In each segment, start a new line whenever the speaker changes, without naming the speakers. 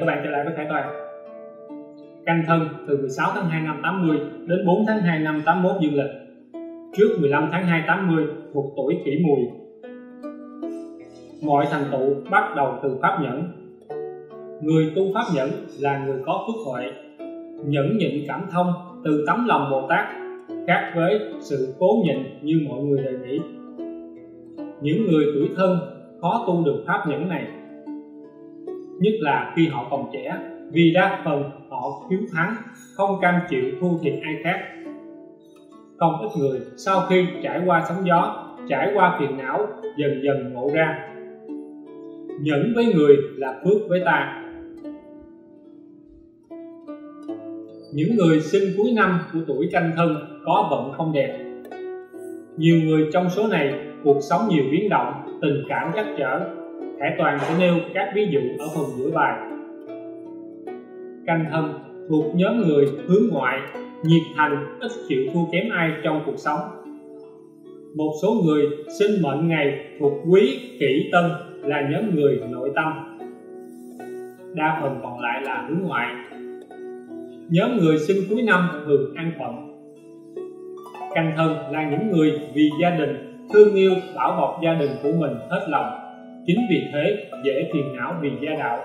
Các bạn trở lại với Khải Toàn. Canh thân từ 16 tháng 2 năm 80 đến 4 tháng 2 năm 81 dương lịch. Trước 15 tháng 2 80 thuộc tuổi kỷ mùi. Mọi thành tựu bắt đầu từ pháp nhẫn. Người tu pháp nhẫn là người có phước huệ, Nhẫn nhịn cảm thông từ tấm lòng Bồ Tát, khác với sự cố nhịn như mọi người đều nghĩ những người tuổi thân khó tu được pháp nhẫn này nhất là khi họ còn trẻ, vì đa phần họ thiếu thắng, không cam chịu thua thiệt ai khác. Không ít người sau khi trải qua sóng gió, trải qua phiền não, dần dần ngộ ra. Nhẫn với người là phước với ta. Những người sinh cuối năm của tuổi canh thân có vận không đẹp. Nhiều người trong số này, cuộc sống nhiều biến động, tình cảm chắc trở Hải Toàn sẽ nêu các ví dụ ở phần giữa bài. Canh thân thuộc nhóm người hướng ngoại, nhiệt thành ít chịu thua kém ai trong cuộc sống. Một số người sinh mệnh ngày thuộc quý, kỷ, tân là nhóm người nội tâm. Đa phần còn lại là hướng ngoại. Nhóm người sinh cuối năm thường an phận. Canh thân là những người vì gia đình, thương yêu, bảo bọc gia đình của mình hết lòng chính vì thế dễ phiền não vì gia đạo.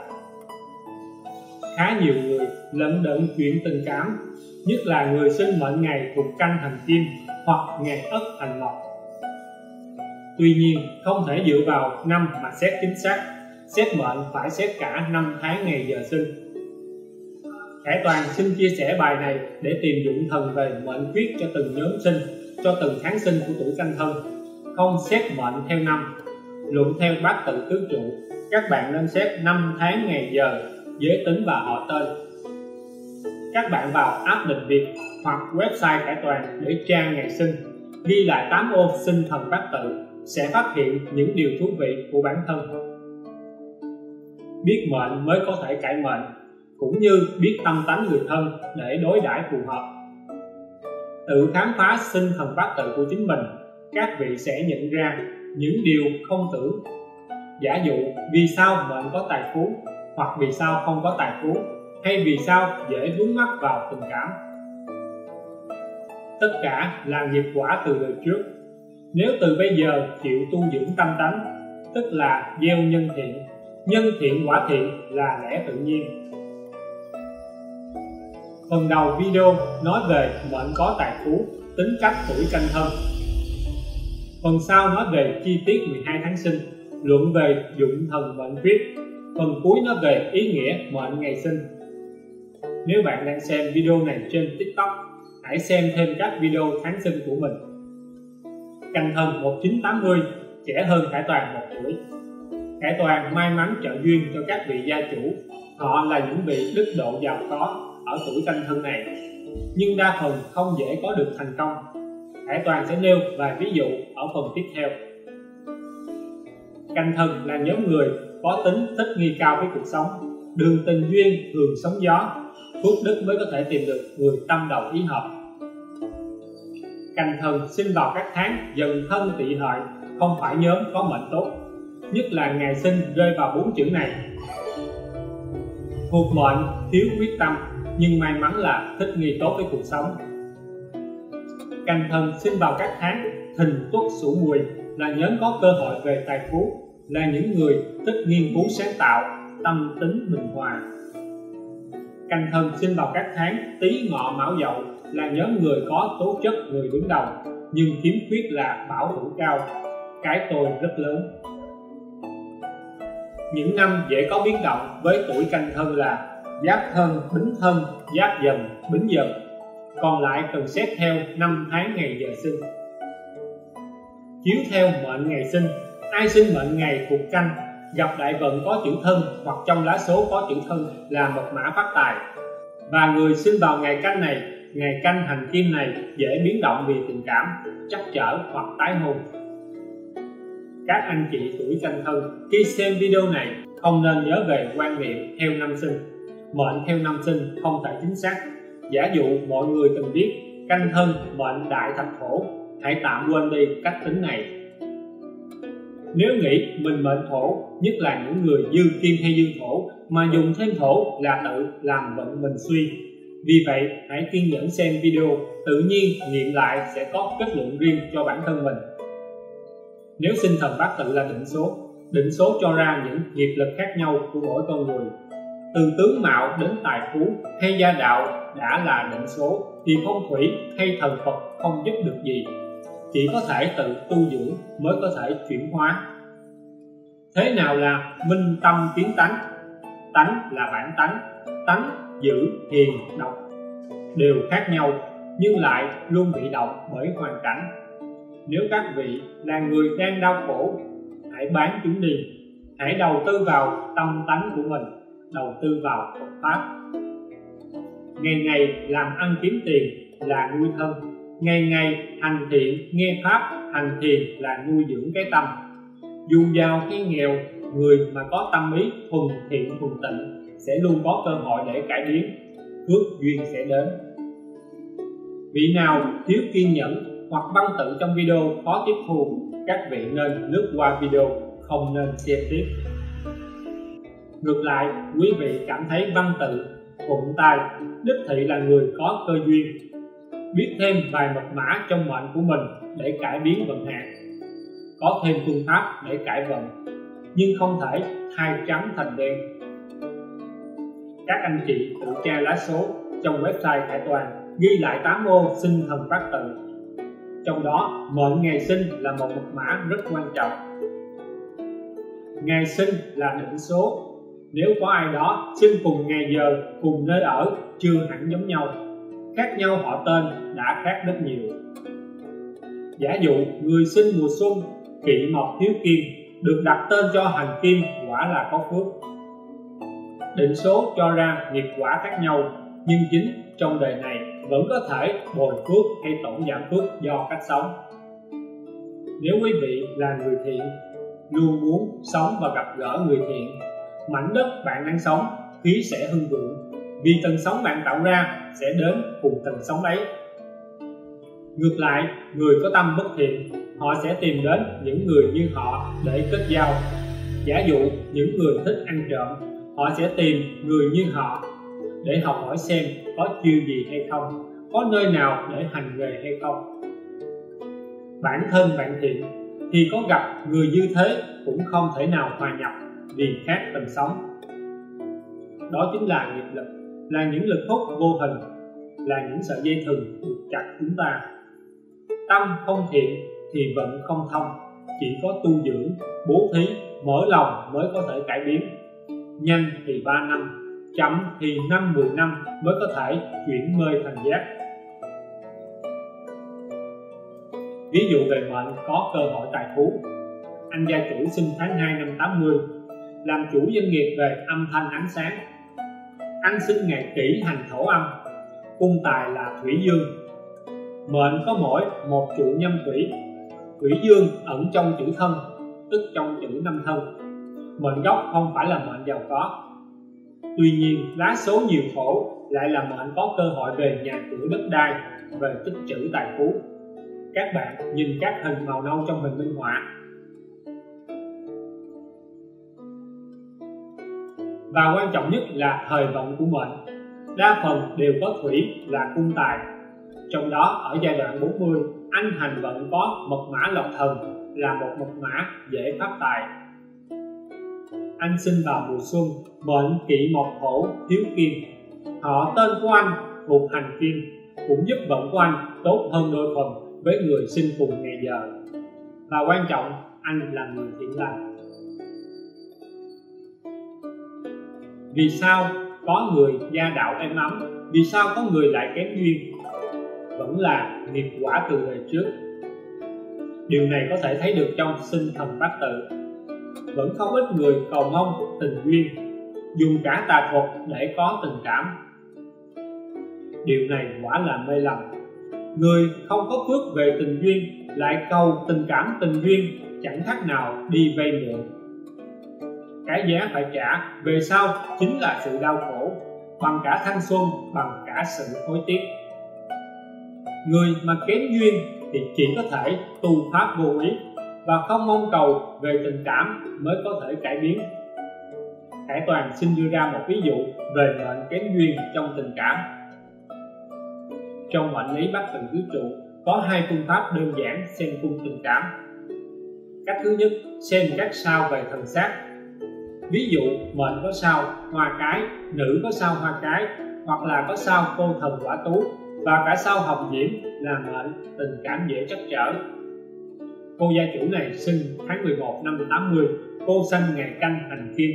Khá nhiều người lẫn đận chuyện tình cảm nhất là người sinh mệnh ngày thuộc canh hành kim hoặc ngày ất hành mộc. Tuy nhiên không thể dựa vào năm mà xét chính xác xét mệnh phải xét cả năm tháng ngày giờ sinh. Khải Toàn xin chia sẻ bài này để tìm dụng thần về mệnh quyết cho từng nhóm sinh, cho từng tháng sinh của tuổi canh thân. Không xét mệnh theo năm, luận theo bát tự tứ trụ. Các bạn nên xét năm tháng ngày giờ, giới tính và họ tên. Các bạn vào app định việt hoặc website Khải Toàn để tra ngày sinh, ghi lại 8 ô sinh thần bát tự sẽ phát hiện những điều thú vị của bản thân. Biết mệnh mới có thể cải mệnh cũng như biết tâm tánh người thân để đối đãi phù hợp tự khám phá sinh thần bát tự của chính mình các vị sẽ nhận ra những điều không tưởng giả dụ vì sao mệnh có tài phú hoặc vì sao không có tài phú hay vì sao dễ vướng mắc vào tình cảm? Tất cả là nghiệp quả từ đời trước. Nếu từ bây giờ chịu tu dưỡng tâm tánh tức là gieo nhân thiện nhân thiện quả thiện là lẽ tự nhiên. Phần đầu video nói về mệnh có tài phú, tính cách tuổi canh thân. Phần sau nói về chi tiết 12 tháng sinh, luận về dụng thần mệnh viết. Phần cuối nói về ý nghĩa mệnh ngày sinh. Nếu bạn đang xem video này trên TikTok, hãy xem thêm các video tháng sinh của mình. Canh thân 1980, trẻ hơn Khải Toàn một tuổi. Khải Toàn may mắn trợ duyên cho các vị gia chủ. Họ là những vị đức độ giàu có, ở tuổi canh thân này nhưng đa phần không dễ có được thành công Hải Toàn sẽ nêu vài ví dụ ở phần tiếp theo. Canh thân là nhóm người có tính thích nghi cao với cuộc sống, đường tình duyên thường sóng gió, phước đức mới có thể tìm được người tâm đầu ý hợp. Canh thân sinh vào các tháng dần thân tỵ hợi, không phải nhóm có mệnh tốt, nhất là ngày sinh rơi vào bốn chữ này. Thuộc mệnh thiếu quyết tâm, nhưng may mắn là thích nghi tốt với cuộc sống canh thân sinh vào các tháng thìn tuất sửu mùi là nhóm có cơ hội về tài phú, là những người thích nghiên cứu sáng tạo, tâm tính bình hòa. Canh thân sinh vào các tháng tý ngọ mão dậu là nhóm người có tố chất người đứng đầu, nhưng khiếm khuyết là bảo thủ cao, cái tôi rất lớn. Những năm dễ có biến động với tuổi canh thân là giáp thân bính thân, giáp dần, bính dần còn lại cần xét theo năm tháng ngày giờ sinh. Chiếu theo mệnh ngày sinh, ai sinh mệnh ngày thuộc canh, gặp đại vận có chữ thân, hoặc trong lá số có chữ thân là mật mã phát tài. Và người sinh vào ngày canh này, ngày canh hành kim này dễ biến động vì tình cảm, chắc trở hoặc tái hôn. Các anh chị tuổi canh thân, khi xem video này, không nên nhớ về quan niệm theo năm sinh. Mệnh theo năm sinh không thể chính xác giả dụ mọi người từng biết canh thân mệnh đại thạch thổ, hãy tạm quên đi cách tính này. Nếu nghĩ mình mệnh thổ, nhất là những người dư kim hay dư thổ, mà dùng thêm thổ là tự làm vận mình suy. Vì vậy, hãy kiên nhẫn xem video, tự nhiên nghiệm lại sẽ có kết luận riêng cho bản thân mình. Nếu sinh thần bát tự là định số định số cho ra những nghiệp lực khác nhau của mỗi con người. Từ tướng mạo đến tài phú hay gia đạo đã là định số, thì phong thủy hay thần Phật không giúp được gì. Chỉ có thể tự tu dưỡng mới có thể chuyển hóa. Thế nào là minh tâm kiến tánh? Tánh là bản tánh tánh giữ hiền độc. Đều khác nhau, nhưng lại luôn bị động bởi hoàn cảnh. Nếu các vị là người đang đau khổ, hãy bán chúng đi. Hãy đầu tư vào tâm tánh của mình, đầu tư vào Phật pháp ngày ngày làm ăn kiếm tiền là nuôi thân. Ngày ngày hành thiện, nghe pháp, hành thiền là nuôi dưỡng cái tâm. Dù giàu hay nghèo, người mà có tâm ý thuần thiện, thuần tịnh sẽ luôn có cơ hội để cải biến, phước duyên sẽ đến. Vị nào thiếu kiên nhẫn hoặc băng tự trong video khó tiếp thu, các vị nên lướt qua video, không nên xem tiếp. Ngược lại, quý vị cảm thấy văn tự thuận tài, đích thị là người có cơ duyên. Biết thêm vài mật mã trong mệnh của mình để cải biến vận hạn. Có thêm phương pháp để cải vận, nhưng không thể thay trắng thành đen. Các anh chị tự tra lá số trong website hải Toàn ghi lại 8 ô sinh thần phát tự. Trong đó, mệnh ngày sinh là một mật mã rất quan trọng. Ngày sinh là định số nếu có ai đó sinh cùng ngày giờ, cùng nơi ở, chưa hẳn giống nhau. Khác nhau họ tên đã khác rất nhiều. Giả dụ, người sinh mùa xuân, kỵ mộc thiếu kim, được đặt tên cho hành kim, quả là có phước. Định số cho ra nghiệp quả khác nhau, nhưng chính trong đời này vẫn có thể bồi phước hay tổng giảm phước do cách sống. Nếu quý vị là người thiện, luôn muốn sống và gặp gỡ người thiện mảnh đất bạn đang sống, khí sẽ hưng vượng vì tầng sống bạn tạo ra sẽ đến cùng tầng sống ấy. Ngược lại, người có tâm bất thiện, họ sẽ tìm đến những người như họ để kết giao. Giả dụ những người thích ăn trộm, họ sẽ tìm người như họ để học hỏi xem có chiêu gì hay không, có nơi nào để hành nghề hay không. Bản thân bạn thiện, thì có gặp người như thế cũng không thể nào hòa nhập liền khác tầng sống. Đó chính là nghiệp lực, là những lực hút vô hình, là những sợi dây thừng buộc chặt chúng ta. Tâm không thiện thì vận không thông, chỉ có tu dưỡng, bố thí, mở lòng mới có thể cải biến. Nhanh thì 3 năm chậm thì năm 10 năm mới có thể chuyển mê thành giác. Ví dụ về mệnh có cơ hội tài phú. Anh gia chủ sinh tháng 2 năm 80 làm chủ doanh nghiệp về âm thanh ánh sáng ăn sinh ngày kỷ hành thổ âm, cung tài là thủy dương. Mệnh có mỗi một trụ nhâm thủy thủy dương ẩn trong chữ thân, tức trong chữ năm thân. Mệnh gốc không phải là mệnh giàu có. Tuy nhiên, lá số nhiều khổ lại là mệnh có cơ hội về nhà cửa đất đai, về tích trữ tài phú. Các bạn nhìn các hình màu nâu trong hình minh họa. Và quan trọng nhất là thời vận của mệnh. Đa phần đều có thủy là cung tài. Trong đó, ở giai đoạn 40 anh hành vận có mật mã lộc thần là một mật mã dễ phát tài. Anh sinh vào mùa xuân, mệnh kỵ mộc thổ thiếu kim. Họ tên của anh thuộc hành kim, cũng giúp vận của anh tốt hơn đôi phần với người sinh cùng ngày giờ. Và quan trọng, anh là người thiện lành. Vì sao có người gia đạo êm ấm? Vì sao có người lại kém duyên? Vẫn là nghiệp quả từ đời trước. Điều này có thể thấy được trong sinh thần bát tự. Vẫn không ít người cầu mong tình duyên, dùng cả tà thuật để có tình cảm. Điều này quả là mê lầm. Người không có phước về tình duyên, lại cầu tình cảm tình duyên, chẳng khác nào đi vay mượn cái giá phải trả về sau chính là sự đau khổ, bằng cả thanh xuân, bằng cả sự hối tiếc. Người mà kém duyên thì chỉ có thể tu pháp vô ý và không mong cầu về tình cảm mới có thể cải biến. Hải Toàn xin đưa ra một ví dụ về mệnh kém duyên trong tình cảm. Trong mệnh lý bát tự tứ trụ, có hai phương pháp đơn giản xem cung tình cảm. Cách thứ nhất, xem các sao về thần xác ví dụ, mệnh có sao, hoa cái, nữ có sao hoa cái, hoặc là có sao cô thần quả tú, và cả sao hồng diễm là mệnh, tình cảm dễ trắc trở. Cô gia chủ này sinh tháng 11 năm 80 cô sinh ngày canh hành kim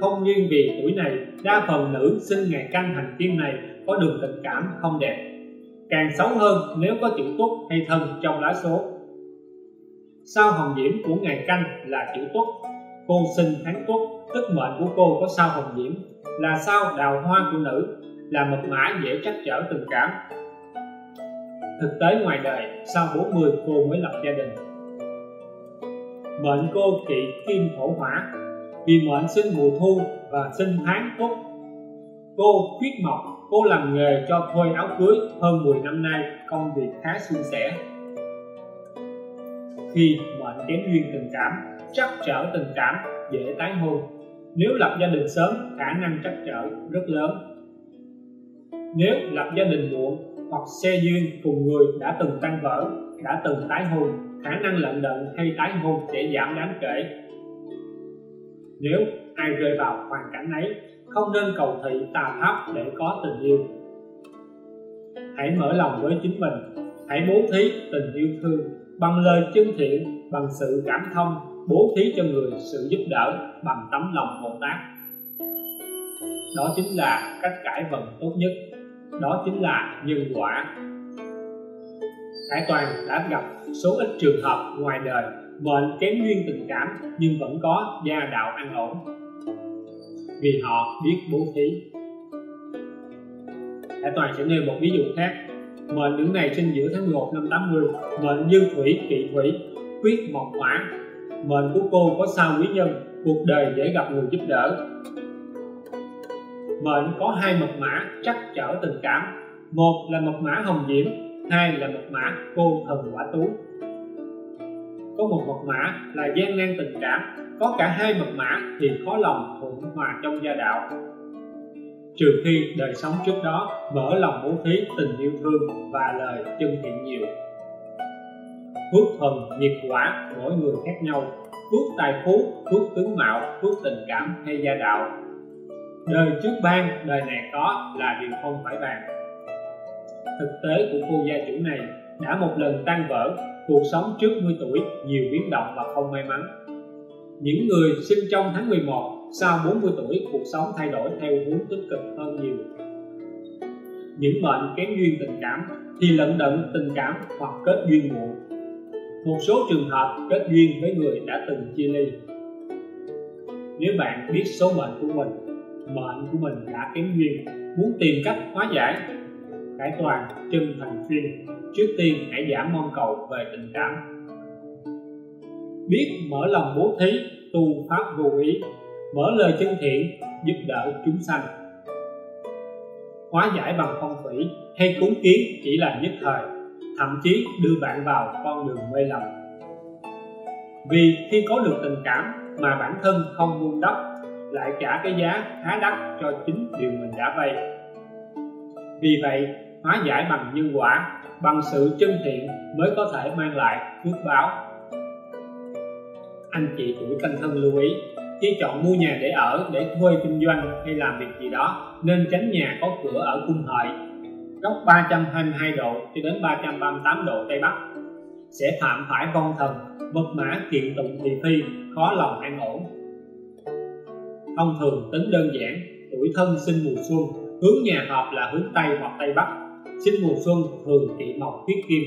không riêng vì tuổi này, đa phần nữ sinh ngày canh hành kim này có đường tình cảm không đẹp. Càng xấu hơn nếu có chữ tuất hay thân trong lá số. Sao hồng diễm của ngày canh là chữ tuất? Cô sinh tháng tuất tức mệnh của cô có sao hồng diễm, là sao đào hoa của nữ, là mật mã dễ trắc trở tình cảm. Thực tế ngoài đời, sau 40 cô mới lập gia đình. Mệnh cô kỵ kim thổ hỏa, vì mệnh sinh mùa thu và sinh tháng tuất cô khuyết mộc, cô làm nghề cho thuê áo cưới hơn 10 năm nay, công việc khá suôn sẻ. Khi mệnh kém duyên tình cảm trắc trở tình cảm, dễ tái hôn. Nếu lập gia đình sớm, khả năng trắc trở rất lớn. Nếu lập gia đình muộn hoặc xe duyên cùng người đã từng tan vỡ, đã từng tái hôn, khả năng lận đận hay tái hôn sẽ giảm đáng kể. Nếu ai rơi vào hoàn cảnh ấy, không nên cầu thị tà pháp để có tình yêu. Hãy mở lòng với chính mình. Hãy bố thí tình yêu thương bằng lời chân thiện, bằng sự cảm thông bố thí cho người sự giúp đỡ bằng tấm lòng bồ tát. Đó chính là cách cải vận tốt nhất. Đó chính là nhân quả. Hải Toàn đã gặp số ít trường hợp ngoài đời mệnh kém duyên tình cảm nhưng vẫn có gia đạo ăn ổn. Vì họ biết bố thí. Hải Toàn sẽ nêu một ví dụ khác. Mệnh nữ này sinh giữa tháng 1 năm 80 mệnh dương thủy kỵ thủy, quyết mộc hỏa mệnh của cô có sao quý nhân, cuộc đời dễ gặp người giúp đỡ. Mệnh có hai mật mã chắc trở tình cảm. Một là mật mã hồng diễm, hai là mật mã cô thần quả tú. Có một mật mã là gian nan tình cảm, có cả hai mật mã thì khó lòng thuận hòa trong gia đạo. Trừ khi đời sống trước đó mở lòng bố thí tình yêu thương và lời chân thiện nhiều phước thần nghiệp quả, mỗi người khác nhau. Phước tài phú phước tướng mạo phước tình cảm hay gia đạo. Đời trước ban, đời này có là điều không phải bàn. Thực tế của cô gia chủ này, đã một lần tan vỡ, cuộc sống trước 10 tuổi nhiều biến động và không may mắn. Những người sinh trong tháng 11 sau 40 tuổi, cuộc sống thay đổi theo hướng tích cực hơn nhiều. Những mệnh kém duyên tình cảm thì lận đận tình cảm hoặc kết duyên muộn một số trường hợp kết duyên với người đã từng chia ly. Nếu bạn biết số mệnh của mình, mệnh của mình đã kém duyên, muốn tìm cách hóa giải cải toàn chân thành chuyên trước tiên hãy giảm mong cầu về tình cảm. Biết mở lòng bố thí, tu pháp vô ý, mở lời chân thiện, giúp đỡ chúng sanh. Hóa giải bằng phong thủy hay cúng kiến chỉ là nhất thời thậm chí đưa bạn vào con đường mê lầm. Vì khi có được tình cảm mà bản thân không buông đắp, lại trả cái giá khá đắt cho chính điều mình đã vay. Vì vậy, hóa giải bằng nhân quả, bằng sự chân thiện mới có thể mang lại phước báo. Anh chị tuổi canh thân lưu ý, khi chọn mua nhà để ở, để thuê kinh doanh hay làm việc gì đó, nên tránh nhà có cửa ở cung hợi góc 322 độ cho đến 338 độ Tây Bắc. Sẽ phạm phải vong thần mật mã, kiện tụng, thị phi, khó lòng an ổn. Thông thường tính đơn giản, tuổi thân sinh mùa xuân, hướng nhà hợp là hướng tây hoặc tây bắc. Sinh mùa xuân thường kỵ mộc tiết kim.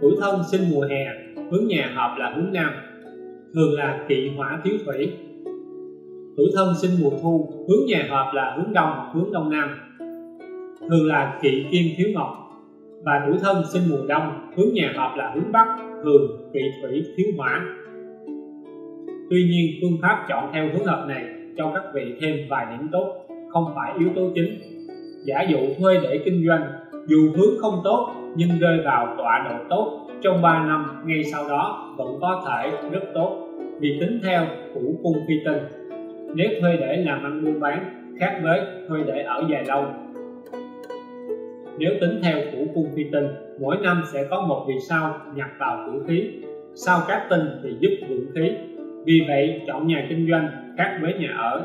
Tuổi thân sinh mùa hè, hướng nhà hợp là hướng nam, thường là kỵ hỏa thiếu thủy. Tuổi thân sinh mùa thu, hướng nhà hợp là hướng đông hướng đông nam thường là kỵ kim thiếu mộc và tuổi thân sinh mùa đông, hướng nhà hợp là hướng bắc thường kỵ thủy thiếu hỏa tuy nhiên, phương pháp chọn theo hướng hợp này cho các vị thêm vài điểm tốt, không phải yếu tố chính. Giả dụ thuê để kinh doanh, dù hướng không tốt, nhưng rơi vào tọa độ tốt, trong 3 năm, ngay sau đó vẫn có thể rất tốt, vì tính theo củ cung phi tinh. Nếu thuê để làm ăn buôn bán, khác với thuê để ở dài lâu nếu tính theo phủ cung phi tinh, mỗi năm sẽ có một vì sao nhập vào tử khí. Sao các tinh thì giúp vượng khí. Vì vậy, chọn nhà kinh doanh khác với nhà ở.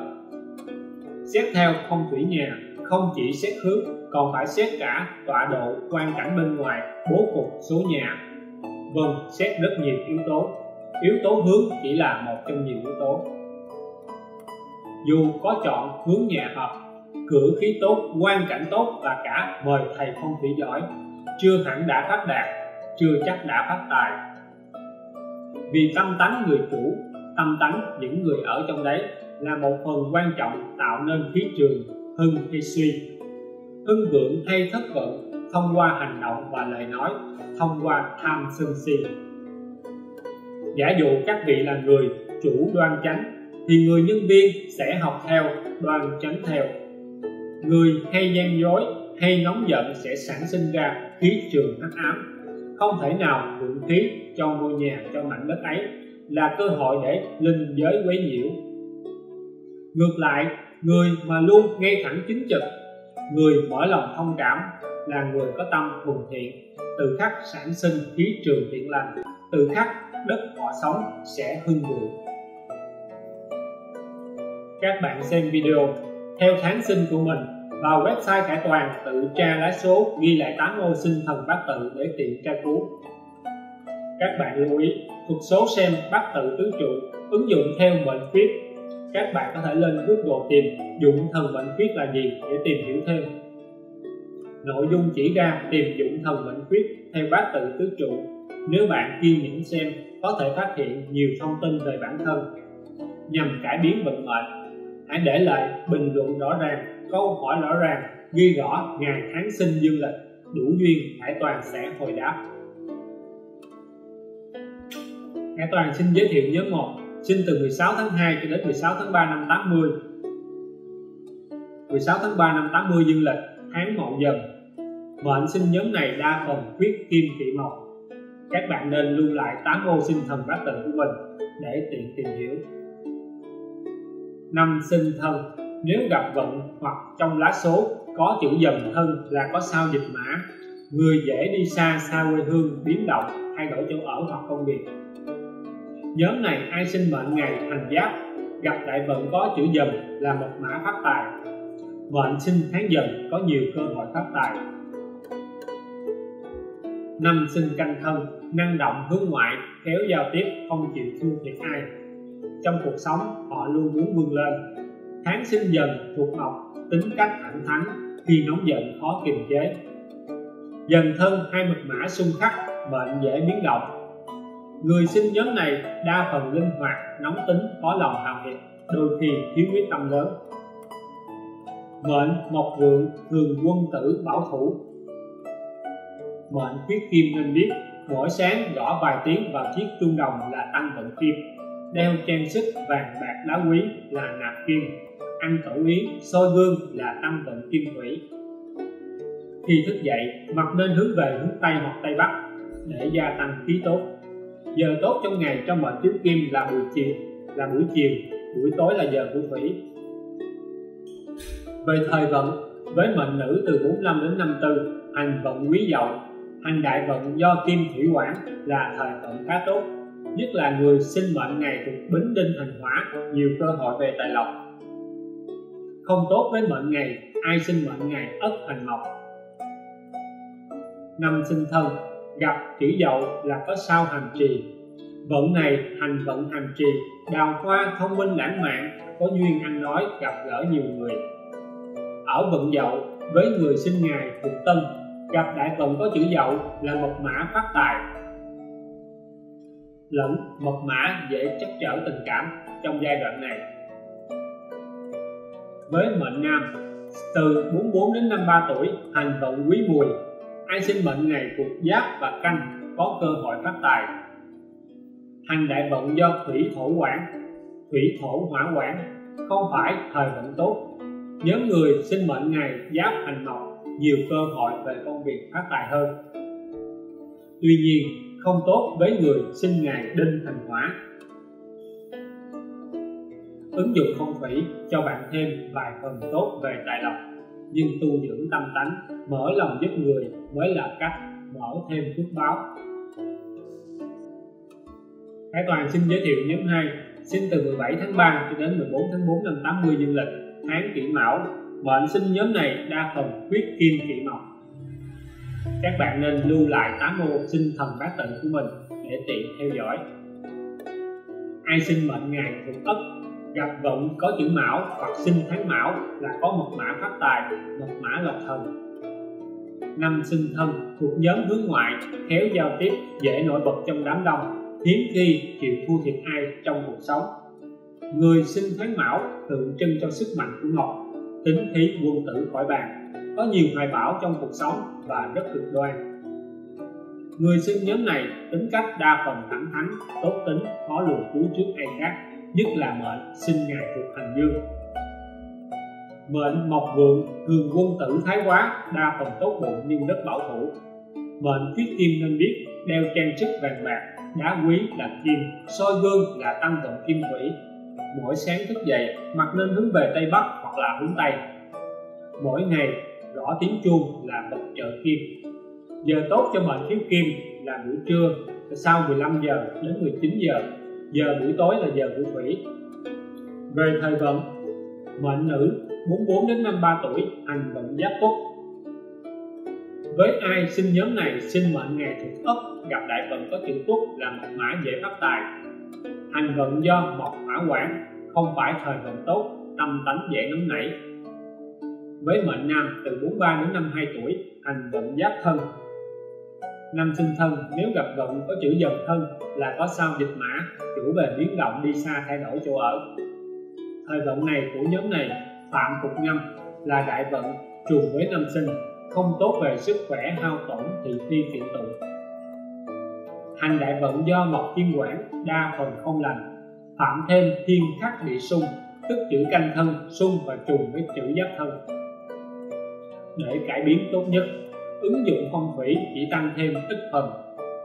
Xét theo phong thủy nhà, không chỉ xét hướng, còn phải xét cả tọa độ quan cảnh bên ngoài, bố cục số nhà. Vâng xét rất nhiều yếu tố. Yếu tố hướng chỉ là một trong nhiều yếu tố. Dù có chọn hướng nhà hợp cử khí tốt, quan cảnh tốt và cả mời thầy phong thủy giỏi. Chưa hẳn đã phát đạt, chưa chắc đã phát tài. Vì tâm tánh người chủ tâm tánh những người ở trong đấy là một phần quan trọng tạo nên khí trường hưng hay suy. Hưng vượng hay thất vượng thông qua hành động và lời nói, thông qua tham sân si. Giả dụ các vị là người chủ đoan chánh, thì người nhân viên sẽ học theo, đoan chánh theo người hay gian dối hay nóng giận sẽ sản sinh ra khí trường hắc ám. Không thể nào vượng khí cho ngôi nhà, cho mảnh đất ấy là cơ hội để linh giới quấy nhiễu. Ngược lại, người mà luôn ngay thẳng chính trực, người mở lòng thông cảm là người có tâm thuần thiện. Từ khắc sản sinh khí trường thiện lành, từ khắc đất họ sống sẽ hưng vượng các bạn xem video theo tháng sinh của mình vào website khải toàn, tự tra lá số, ghi lại tám ô sinh thần bát tự để tiện tra cứu. Các bạn lưu ý, thuật số xem bát tự tứ trụ ứng dụng theo mệnh khuyết. Các bạn có thể lên Google tìm dụng thần mệnh khuyết là gì để tìm hiểu thêm. Nội dung chỉ ra tìm dụng thần mệnh khuyết theo bát tự tứ trụ nếu bạn kiên nhẫn xem, có thể phát hiện nhiều thông tin về bản thân, nhằm cải biến vận mệnh hãy để lại bình luận rõ ràng, câu hỏi rõ ràng, ghi rõ ngày tháng sinh dương lịch. Đủ duyên, hải toàn sẽ hồi đáp. Hải toàn xin giới thiệu nhóm 1 sinh từ 16 tháng 2 cho đến 16 tháng 3 năm 80 16 tháng 3 năm 80 dương lịch, tháng mậu dần. Mệnh sinh nhóm này đa phần khuyết kim kỵ mộc. Các bạn nên lưu lại 8 ô sinh thần bát tự của mình để tiện tìm hiểu năm sinh thân, nếu gặp vận hoặc trong lá số có chữ dần thân là có sao dịch mã. Người dễ đi xa xa quê hương, biến động, thay đổi chỗ ở hoặc công việc. Nhóm này ai sinh mệnh ngày hành giáp, gặp đại vận có chữ dần là một mã phát tài. Mệnh sinh tháng dần có nhiều cơ hội phát tài. Năm sinh canh thân, năng động hướng ngoại, khéo giao tiếp, không chịu thua thiệt ai trong cuộc sống, họ luôn muốn vươn lên. Tháng sinh dần thuộc mộc tính cách thẳng thắn, khi nóng giận, khó kiềm chế. Dần thân, hai mật mã xung khắc, mệnh dễ biến động. Người sinh nhóm này đa phần linh hoạt, nóng tính có lòng hào hiệp, đôi khi thiếu quyết tâm lớn. Mệnh, mộc vượng thường quân tử, bảo thủ. Mệnh khuyết kim nên biết mỗi sáng gõ vài tiếng vào chiếc chuông đồng là tăng vận kim đeo trang sức vàng bạc đá quý là nạp kim. Ăn tổ yến soi gương là tâm vận kim thủy khi thức dậy mặt nên hướng về hướng tây hoặc tây bắc để gia tăng khí tốt. Giờ tốt trong ngày trong mệnh thiếu kim là buổi chiều, là buổi chiều, buổi tối là giờ của thủy về thời vận, với mệnh nữ từ 45 đến 54 hành vận quý dậu, hành đại vận do kim thủy quản là thời vận khá tốt nhất là người sinh mệnh ngày thuộc bính đinh thành hỏa, nhiều cơ hội về tài lộc. Không tốt với mệnh ngày, ai sinh mệnh ngày ất hành mộc? Năm sinh thân, gặp chữ dậu là có sao hành trì. Vận này hành vận hành trì, đào hoa thông minh lãng mạn, có duyên ăn nói gặp gỡ nhiều người. Ở vận dậu, với người sinh ngày thuộc tân, gặp đại vận có chữ dậu là một mã phát tài lẫn mật mã dễ chắc trở tình cảm trong giai đoạn này. Với mệnh nam, từ 44 đến 53 tuổi, hành vận quý mùi, ai sinh mệnh ngày thuộc giáp và canh có cơ hội phát tài. Hành đại vận do thủy thổ quản, thủy thổ hỏa quản, không phải thời vận tốt. Nhóm người sinh mệnh ngày giáp hành mộc nhiều cơ hội về công việc phát tài hơn. Tuy nhiên không tốt với người sinh ngày đinh thành hỏa ứng dụng phong thủy cho bạn thêm vài phần tốt về tài lộc, nhưng tu dưỡng tâm tánh, mở lòng giúp người mới là cách mở thêm phước báo. Hải Toàn xin giới thiệu nhóm 2 sinh từ 17 tháng 3 cho đến 14 tháng 4 năm 80 dương lịch tháng kỷ mão. Mệnh sinh nhóm này đa phần huyết kim kỷ mộc các bạn nên lưu lại 8 ô sinh thần bát tịnh của mình để tiện theo dõi. Ai sinh mệnh ngày thuộc ất gặp vận có chữ mão hoặc sinh tháng mão là có một mã phát tài, một mã lộc thần. Năm sinh thân thuộc nhóm hướng ngoại, khéo giao tiếp, dễ nổi bật trong đám đông, hiếm khi chịu thua thiệt ai trong cuộc sống. Người sinh tháng mão tượng trưng cho sức mạnh của ngọc, tính khí quân tử khỏi bàn có nhiều hoài bão trong cuộc sống và rất cực đoan. Người sinh nhóm này tính cách đa phần thẳng thắn, tốt tính, khó lường cứu trước ai khác, nhất là mệnh sinh ngày thuộc hành dương. Mệnh mộc vượng thường quân tử thái quá, đa phần tốt bụng nhưng rất bảo thủ. Mệnh khuyết kim nên biết, đeo trang sức vàng bạc, đá quý là kim, soi gương là tăng vận kim thủy mỗi sáng thức dậy mặt nên hướng về tây bắc hoặc là hướng tây mỗi ngày gõ tiếng chuông là bật trợ kim. Giờ tốt cho mệnh thiếu kim là buổi trưa, sau 15 giờ đến 19 giờ giờ buổi tối là giờ của thủy về thời vận, mệnh nữ 44 đến 53 tuổi hành vận giáp tuất với ai sinh nhóm này sinh mệnh ngày thuộc ất gặp đại vận có chữ tuất là một mã dễ phát tài. Hành vận do mộc hỏa quản, không phải thời vận tốt, tâm tánh dễ nóng nảy với mệnh nam từ 43 đến 52 tuổi, hành vận giáp thân. Năm sinh thân, nếu gặp vận có chữ dần thân là có sao dịch mã, chủ về biến động đi xa thay đổi chỗ ở. Thời vận này của nhóm này, phạm phục năm là đại vận, trùng với năm sinh, không tốt về sức khỏe, hao tổn thị phi kiện tụ. Hành đại vận do mộc kim quản đa phần không lành. Phạm thêm thiên khắc địa xung tức chữ canh thân xung và trùng với chữ giáp thân để cải biến tốt nhất. Ứng dụng phong thủy chỉ tăng thêm ít phần,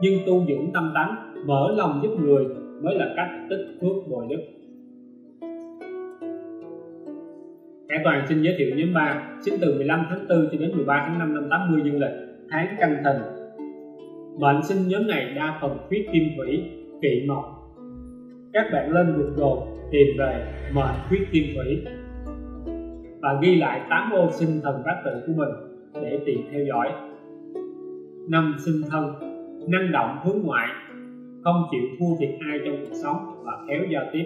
nhưng tu dưỡng tâm tánh, mở lòng giúp người mới là cách tích phước bồi đức. Hải Toàn xin giới thiệu nhóm 3 sinh từ 15 tháng 4 cho đến 13 tháng 5 năm 80 dương lịch, tháng canh thìn mệnh sinh nhóm này đa phần khuyết kim thủy, kỵ mộc. Các bạn lên Google tìm về mệnh khuyết kim thủy và ghi lại 8 ô sinh thần bát tự của mình để tiện theo dõi. Năm sinh thân, năng động hướng ngoại, không chịu thua thiệt ai trong cuộc sống và khéo giao tiếp.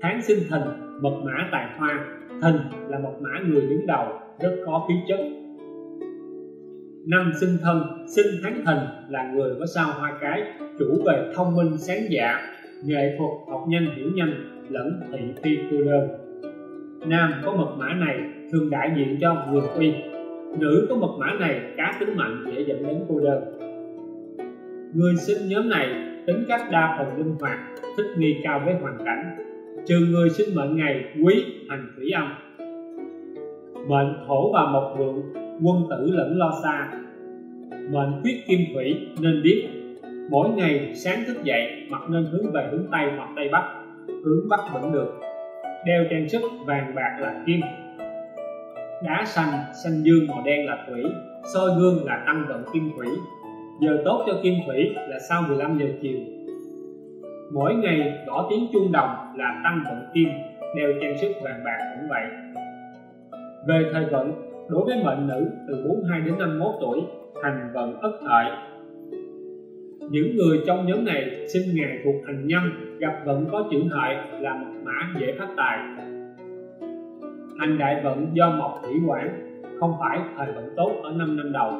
Tháng sinh thìn mật mã tài hoa thìn là một mã người đứng đầu, rất có khí chất. Năm sinh thân, sinh tháng thìn là người có sao hoa cái, chủ về thông minh sáng dạ nghệ thuật học nhanh hiểu nhanh, lẫn thị phi cô đơn nam có mật mã này thường đại diện cho vườn uy. Nữ có mật mã này cá tính mạnh, dễ dẫn đến cô đơn. Người sinh nhóm này tính cách đa phần linh hoạt, thích nghi cao với hoàn cảnh. Trừ người sinh mệnh ngày quý, hành thủy âm. Mệnh thổ và mộc vượng, quân tử lẫn lo xa. Mệnh khuyết kim thủy, nên biết. Mỗi ngày sáng thức dậy, mặt nên hướng về hướng tây hoặc tây bắc. Hướng bắc vẫn được đeo trang sức vàng bạc là kim. Đá xanh xanh dương màu đen là thủy, soi gương là tăng vận kim thủy. Giờ tốt cho kim thủy là sau 15 giờ chiều. Mỗi ngày gõ tiếng chuông đồng là tăng vận kim, đeo trang sức vàng bạc cũng vậy. Về thời vận, đối với mệnh nữ từ 42 đến 51 tuổi, hành vận ất hợi những người trong nhóm này sinh ngày thuộc hành nhân, gặp vận có chữ hợi là một mã dễ phát tài. Hành đại vận do mộc thủy quản, không phải thời vận tốt ở 5 năm đầu.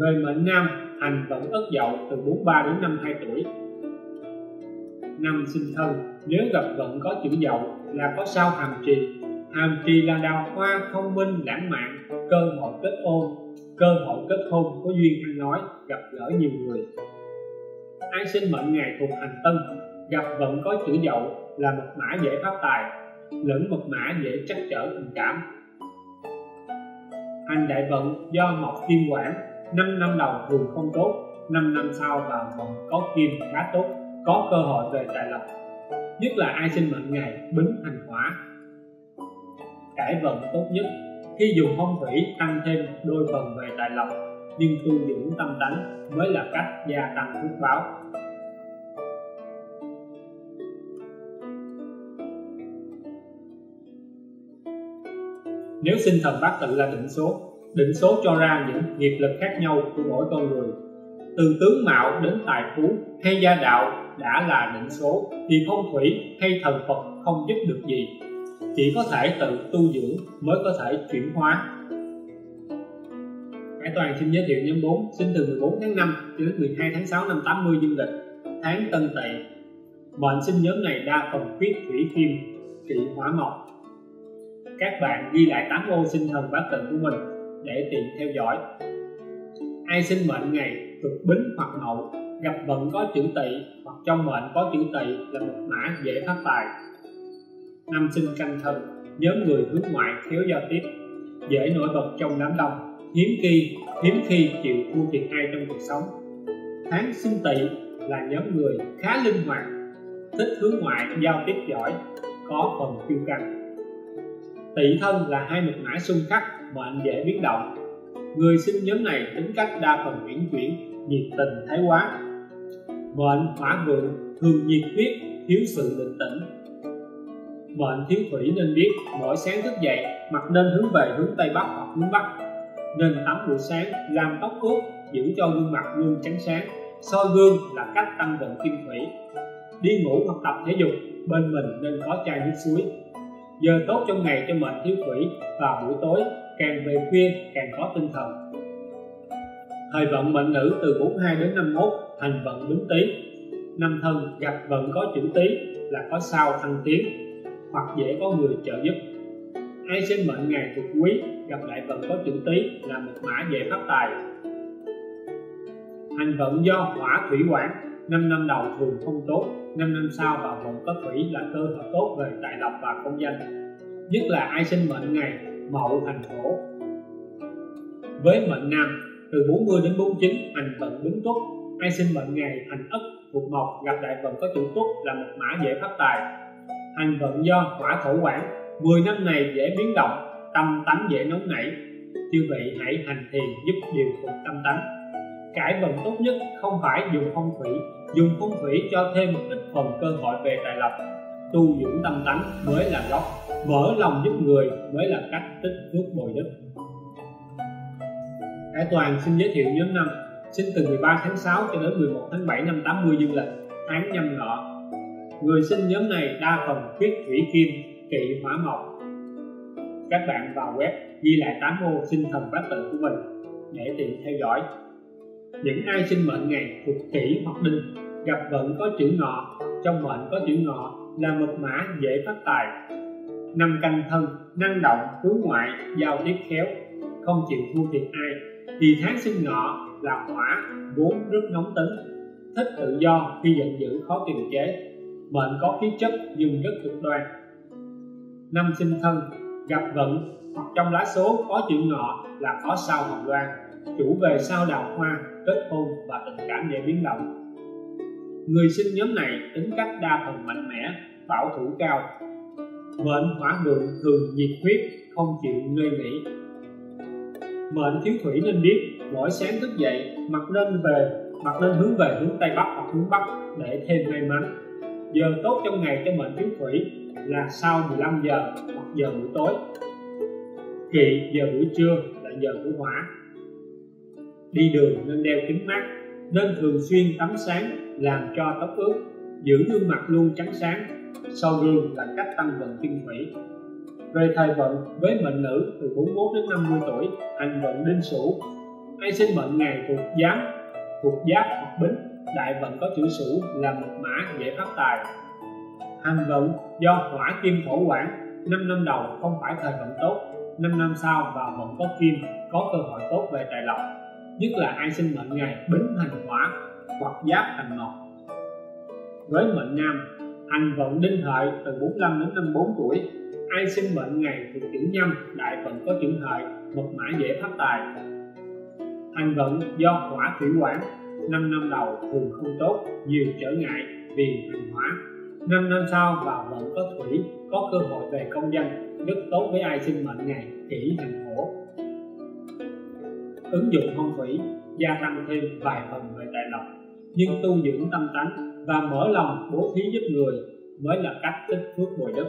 Về mệnh nam hành vận ất dậu từ 43 đến 52 tuổi. Năm sinh thân, nếu gặp vận có chữ dậu, là có sao hàm trì. Hàm trì là đào hoa thông minh, lãng mạn, cơ hội kết hôn cơ hội kết hôn có duyên ăn nói, gặp gỡ nhiều người. Ai sinh mệnh ngày thuộc hành tân, gặp vận có chữ dậu là một mã dễ phát tài, lẫn mật mã dễ trắc trở tình cảm. Hành đại vận do mộc kim quản, năm năm đầu thường không tốt 5 năm sau vào vận có kim khá tốt, có cơ hội về tài lộc. Nhất là ai sinh mệnh ngày bính hành hỏa. Cải vận tốt nhất khi dùng phong thủy tăng thêm đôi phần về tài lộc, nhưng tu dưỡng tâm tánh mới là cách gia tăng phước báo. Nếu sinh thần bát tự là định số định số cho ra những nghiệp lực khác nhau của mỗi con người. Từ tướng mạo đến tài phú, hay gia đạo đã là định số, thì phong thủy, hay thần phật không giúp được gì chỉ có thể tự tu dưỡng mới có thể chuyển hóa. Hải Toàn xin giới thiệu nhóm 4 sinh từ 14 tháng 5 đến 12 tháng 6 năm 80 dương lịch, tháng Tân Tỵ. Mệnh sinh nhóm này đa phần khuyết thủy kim, kỵ hỏa mộc. Các bạn ghi lại 8 ô sinh thần bát tự của mình để tiện theo dõi. Ai sinh mệnh ngày thuộc bính hoặc mậu, gặp vận có chữ tỵ hoặc trong mệnh có chữ tỵ là một mã dễ phát tài năm sinh canh thân nhóm người hướng ngoại khéo giao tiếp. Dễ nổi bật trong đám đông, hiếm khi hiếm khi chịu thua thiệt ai trong cuộc sống. Tháng sinh tỵ là nhóm người khá linh hoạt, thích hướng ngoại giao tiếp giỏi, có phần kiêu căng. Tỵ thân là hai mật mã xung khắc mệnh dễ biến động. Người sinh nhóm này tính cách đa phần uyển chuyển, nhiệt tình, thái quá. Mệnh hỏa vượng, thường nhiệt huyết, thiếu sự định tĩnh mệnh thiếu thủy nên biết, mỗi sáng thức dậy mặt nên hướng về hướng tây bắc hoặc hướng bắc. Nên tắm buổi sáng, làm tóc ướt, giữ cho gương mặt luôn trắng sáng. Soi gương là cách tăng vận kim thủy. Đi ngủ hoặc tập thể dục, bên mình nên có chai nước suối. Giờ tốt trong ngày cho mệnh thiếu thủy, và buổi tối, càng về khuya, càng có tinh thần. Thời vận mệnh nữ từ 42 đến 51 thành vận bính tý. Năm thân gặp vận có chữ tý, là có sao thăng tiến hoặc dễ có người trợ giúp. Ai sinh mệnh ngày thuộc quý, gặp lại vận có chữ tý là một mã dễ phát tài. Hành vận do hỏa thủy quản, năm năm đầu thường không tốt, năm năm sau vào vận có thủy là cơ hội tốt về tài lộc và công danh. Nhất là ai sinh mệnh ngày, mậu hành thổ với mệnh nam, từ 40 đến 49 hành vận đứng tốt. ai sinh mệnh ngày, hành ất, thuộc mộc gặp đại vận có chữ tốt là một mã dễ phát tài hành vận do hỏa thổ quản 10 năm này dễ biến động, tâm tánh dễ nóng nảy. Chư vị hãy hành thiền giúp điều phục tâm tánh. Cải vận tốt nhất không phải dùng phong thủy, dùng phong thủy cho thêm một ít phần cơ hội về tài lộc. Tu dưỡng tâm tánh mới là gốc, mở lòng giúp người mới là cách tích phước bồi đức. Hải Toàn xin giới thiệu nhóm năm. Sinh từ 13 tháng 6 cho đến 11 tháng 7 năm 80 dương lịch. Tháng nhâm ngọ người sinh nhóm này đa phần khuyết thủy kim, kỵ hỏa mộc. Các bạn vào web ghi lại tám ô sinh thần bát tự của mình để tiện theo dõi. Những ai sinh mệnh ngày thuộc kỷ hoặc đinh, gặp vận có chữ ngọ, trong mệnh có chữ ngọ là một mã dễ phát tài. Năm canh thân, năng động, hướng ngoại, giao tiếp khéo, không chịu thua thiệt ai. Thì tháng sinh ngọ là hỏa, vốn rất nóng tính, thích tự do khi giận dữ khó kiềm chế mệnh có khí chất nhưng rất cực đoan. Năm sinh thân, gặp vận hoặc trong lá số có chữ ngọ là có sao hồng loan chủ về sao đào hoa, kết hôn và tình cảm dễ biến động. Người sinh nhóm này tính cách đa phần mạnh mẽ, bảo thủ cao. Mệnh hỏa vượng thường nhiệt huyết, không chịu ngơi nghỉ. Mệnh thiếu thủy nên biết, mỗi sáng thức dậy mặt nên về mặt nên hướng về hướng tây bắc hoặc hướng bắc để thêm may mắn giờ tốt trong ngày cho mệnh thiếu thủy là sau 15 giờ hoặc giờ buổi tối. Kỵ giờ buổi trưa là giờ của hỏa. Đi đường nên đeo kính mắt, nên thường xuyên tắm sáng làm cho tóc ướt, giữ gương mặt luôn trắng sáng. Sau gương là cách tăng vận kim thủy về thời vận với mệnh nữ từ 41 đến 50 tuổi, hành vận đinh sửu. Ai sinh mệnh ngày thuộc giám, thuộc giáp hoặc bính đại vận có chữ sửu là một mã dễ phát tài. Hành vận do hỏa kim thổ quản 5 năm đầu không phải thời vận tốt 5 năm sau vào vận có kim, có cơ hội tốt về tài lộc. Nhất là ai sinh mệnh ngày bính hành hỏa hoặc giáp hành mộc. Với mệnh nam, hành vận đinh hợi từ 45 đến 54 tuổi, ai sinh mệnh ngày thuộc chữ nhâm, đại vận có chữ hợi mật mã dễ phát tài. Hành vận do hỏa thủy quản 5 năm đầu thường không tốt, nhiều trở ngại vì hành hóa. 5 năm sau vào vận có thủy, có cơ hội về công danh, rất tốt với ai sinh mệnh ngày kỷ hành hổ. Ứng dụng phong thủy, gia tăng thêm vài phần về tài lộc, nhưng tu dưỡng tâm tánh và mở lòng bố thí giúp người mới là cách tích phước bồi đức.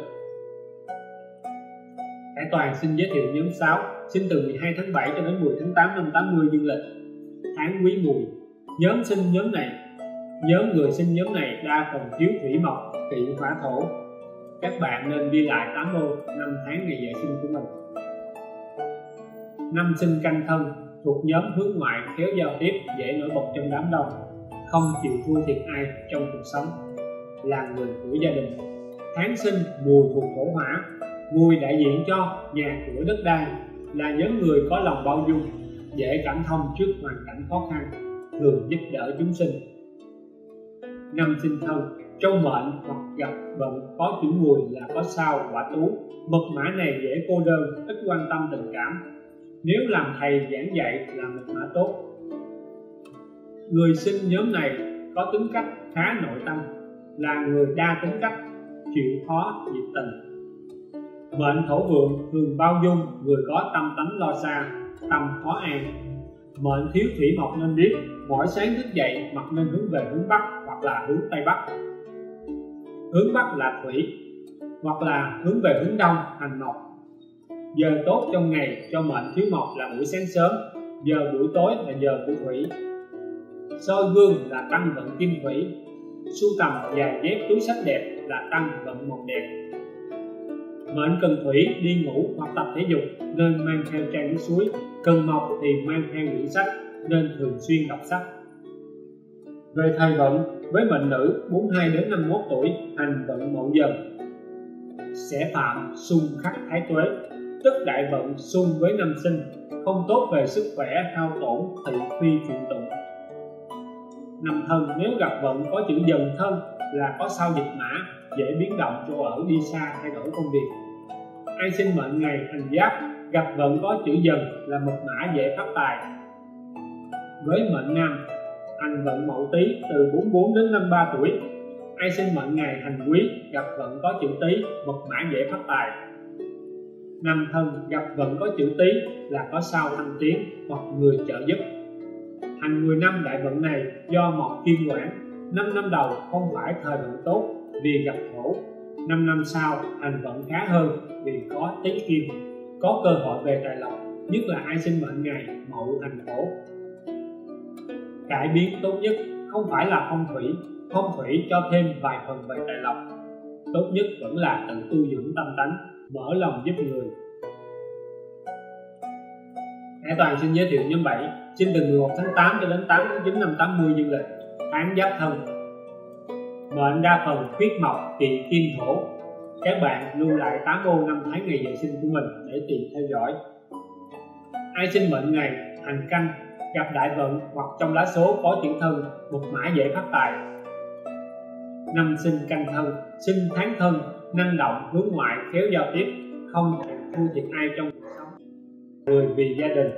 Hải Toàn xin giới thiệu nhóm 6 sinh từ 12 tháng 7 cho đến 10 tháng 8 năm 80 dương lịch. Tháng quý mùi nhóm sinh nhóm này, nhóm người sinh nhóm này đa phần thiếu thủy mộc kỵ hỏa thổ. Các bạn nên ghi lại 8 ô năm tháng ngày vệ sinh của mình. Năm sinh canh thân thuộc nhóm hướng ngoại khéo giao tiếp, dễ nổi bật trong đám đông, không chịu thua thiệt ai trong cuộc sống, là người của gia đình. Tháng sinh mùi thuộc thổ hỏa mùi đại diện cho nhà cửa đất đai, là nhóm người có lòng bao dung, dễ cảm thông trước hoàn cảnh khó khăn thường giúp đỡ chúng sinh. Năm sinh thân trong mệnh hoặc gặp vận có chữ mùi là có sao, quả tú. Mật mã này dễ cô đơn, ít quan tâm tình cảm. Nếu làm thầy giảng dạy là mật mã tốt. Người sinh nhóm này có tính cách khá nội tâm, là người đa tính cách, chịu khó, nhiệt tình. Mệnh thổ vượng thường bao dung người có tâm tánh lo xa, tâm khó an. Mệnh thiếu thủy mộc nên biết mỗi sáng thức dậy mặt nên hướng về hướng bắc hoặc là hướng tây bắc. Hướng bắc là thủy, hoặc là hướng về hướng đông, hành mộc. Giờ tốt trong ngày, cho mệnh thiếu mộc là buổi sáng sớm, giờ buổi tối là giờ của thủy. Soi gương là tăng vận kim thủy, sưu tầm và dép túi sách đẹp là tăng vận mộc đẹp mệnh cần thủy đi ngủ hoặc tập thể dục, nên mang theo chai nước suối, cần mộc thì mang theo quyển sách nên thường xuyên đọc sách. Về thời vận, với mệnh nữ 42 đến 51 tuổi, hành vận mậu dần. Sẽ phạm xung khắc thái tuế, tức đại vận xung với năm sinh, không tốt về sức khỏe, hao tổn, thị phi chuyện tụng. Năm thân, nếu gặp vận có chữ dần thân là có sao dịch mã, dễ biến động chỗ ở đi xa, thay đổi công việc. Ai sinh mệnh ngày hành giáp, gặp vận có chữ dần là mật mã dễ phát tài với mệnh nam hành vận mậu tý từ 44 đến 53 tuổi. Ai sinh mệnh ngày hành quý, gặp vận có chữ tý, mật mã dễ phát tài. Năm thân, gặp vận có chữ tý là có sao thăng tiến hoặc người trợ giúp. Hành 10 năm đại vận này do mộc kim quản năm năm đầu không phải thời vận tốt vì gặp thổ 5 năm sau, hành vận khá hơn vì có tiếng kim có cơ hội về tài lộc, nhất là ai sinh mệnh ngày mậu hành thổ cải biến tốt nhất không phải là phong thủy phong thủy cho thêm vài phần về tài lộc. Tốt nhất vẫn là tự tu dưỡng tâm tánh, mở lòng giúp người. Hải Toàn xin giới thiệu nhóm 7 sinh từ 11 tháng 8 cho đến 8 tháng 9 năm 80 dương lịch. Tháng giáp thân. Mệnh đa phần khuyết mộc kỵ kim thổ. Các bạn lưu lại 8 ô năm tháng ngày vệ sinh của mình để tiện theo dõi. Ai sinh mệnh ngày, hành canh gặp đại vận hoặc trong lá số có chữ thân, một mã dễ phát tài. Năm sinh canh thân, sinh tháng thân, năng động, hướng ngoại, khéo giao tiếp, không thua thiệt ai trong cuộc sống. Người vì gia đình.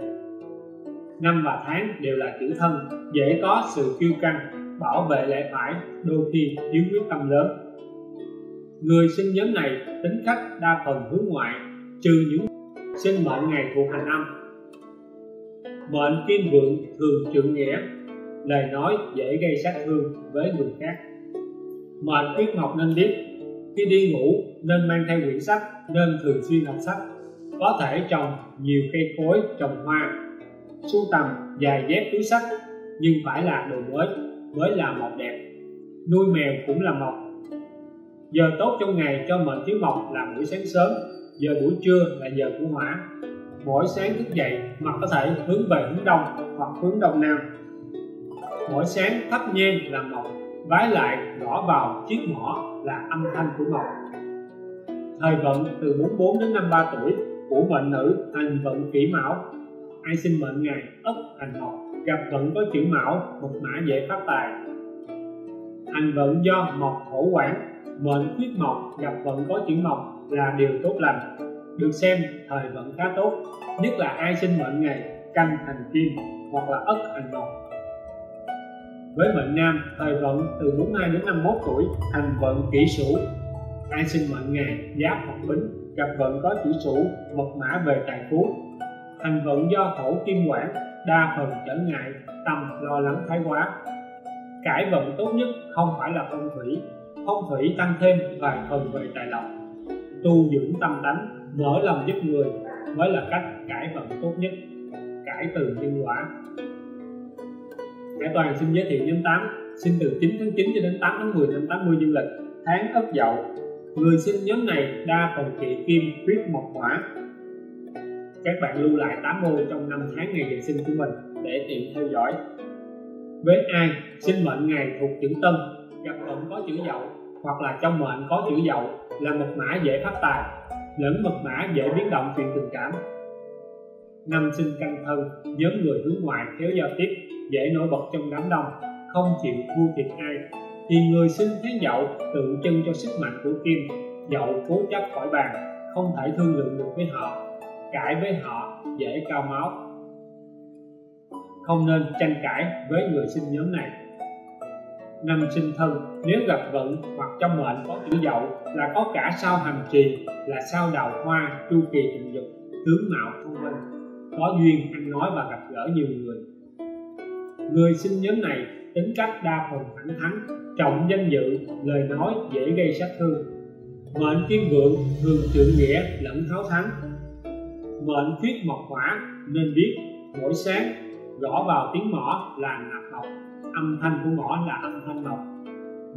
Năm và tháng đều là chữ thân, dễ có sự kiêu căng, bảo vệ lẽ phải, đôi khi thiếu quyết tâm lớn. Người sinh nhóm này tính cách đa phần hướng ngoại, trừ những sinh mệnh ngày thuộc hành âm mệnh kim vượng thường trượng nghĩa lời nói dễ gây sát thương với người khác. Mệnh quyết mộc nên biết, khi đi ngủ nên mang theo quyển sách, nên thường xuyên đọc sách, có thể trồng nhiều cây cối, trồng hoa, sưu tầm, dài dép túi sách, nhưng phải là đồ mới mới là mộc đẹp. Nuôi mèo cũng là mộc giờ tốt trong ngày cho mệnh thiếu mộc là buổi sáng sớm, giờ buổi trưa là giờ của hỏa mỗi sáng thức dậy, mặt có thể hướng về hướng đông hoặc hướng đông nam. Mỗi sáng thắp nhang là mộc, vái lại gõ vào chiếc mỏ là âm thanh của mộc. Thời vận từ 44 đến 53 tuổi, của mệnh nữ hành vận kỷ mão. Ai sinh mệnh ngày ất hành mộc, gặp vận có chữ mão, một mã dễ phát tài. Hành vận do mộc thổ quản, mệnh khuyết mộc, gặp vận có chữ mộc là điều tốt lành được xem thời vận khá tốt, nhất là ai sinh mệnh ngày canh hành kim hoặc là ất hành mộc. Với mệnh nam, thời vận từ 42 đến 51 tuổi hành vận kỷ sửu ai sinh mệnh ngày, giáp hoặc bính, gặp vận có chữ sửu mật mã về tài phú. Hành vận do thổ kim quản, đa phần trở ngại tâm lo lắng thái quá cải vận tốt nhất không phải là phong thủy. Phong thủy tăng thêm vài phần về tài lộc, tu dưỡng tâm tánh mở lòng giúp người mới là cách cải vận tốt nhất, cải từ nhân quả. Hải Toàn xin giới thiệu nhóm 8 sinh từ 9 tháng 9 cho đến 8 tháng 10 năm 80 dương lịch, tháng Ất Dậu. Người sinh nhóm này đa phần trị kim huyết mộc hỏa các bạn lưu lại 8 ô trong năm tháng ngày ngày sinh của mình để tiện theo dõi. Với ai sinh mệnh ngày thuộc chữ tân, gặp vận có chữ dậu hoặc là trong mệnh có chữ dậu là một mã dễ phát tài lẫn mật mã dễ biến động chuyện tình cảm. Năm sinh căn thân, nhóm người hướng ngoại khéo giao tiếp, dễ nổi bật trong đám đông, không chịu thua thiệt ai. Thì người sinh thế dậu tượng trưng cho sức mạnh của kim dậu cố chấp khỏi bàn, không thể thương lượng được với họ, cãi với họ dễ cao máu. Không nên tranh cãi với người sinh nhóm này năm sinh thân, nếu gặp vận hoặc trong mệnh có chữ dậu là có cả sao hành trì, là sao đào hoa, chu kỳ tình dục, tướng mạo thông minh. Có duyên, ăn nói và gặp gỡ nhiều người. Người sinh nhóm này tính cách đa phần thẳng thắn, trọng danh dự, lời nói dễ gây sát thương. Mệnh kim vượng thường trượng nghĩa lẫn tháo thắng. Mệnh khuyết mộc hỏa nên biết mỗi sáng gõ vào tiếng mỏ là nạp mộc âm thanh của mỏ là âm thanh mộc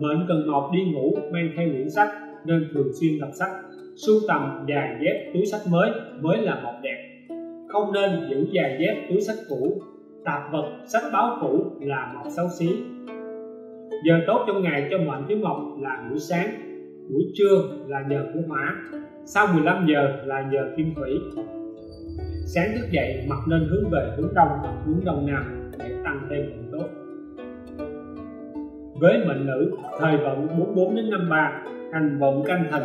mệnh cần mộc đi ngủ, mang theo quyển sách, nên thường xuyên đọc sách. Sưu tầm giày dép túi sách mới mới là mộc đẹp không nên giữ giày dép túi sách cũ. Tạp vật sách báo cũ là mộc xấu xí. Giờ tốt trong ngày cho mệnh thiếu mộc là buổi sáng, buổi trưa là giờ của hỏa, sau 15 giờ là giờ kim thủy sáng thức dậy, mặt nên hướng về hướng đông hoặc hướng đông nam để tăng thêm vận tốt. Với mệnh nữ, thời vận 44 đến 53 hành vận canh thần.